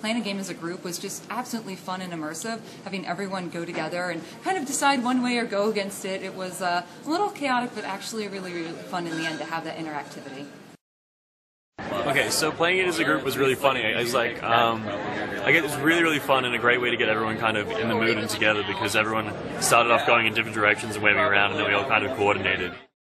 playing a game as a group was just absolutely fun and immersive. Having everyone go together and kind of decide one way or go against it. It was uh, a little chaotic, but actually really, really fun in the end to have that interactivity. Okay, so playing it as a group was really funny. I was like, um, I get it was really, really fun and a great way to get everyone kind of in the mood and together because everyone started off going in different directions and waving around, and then we all kind of coordinated.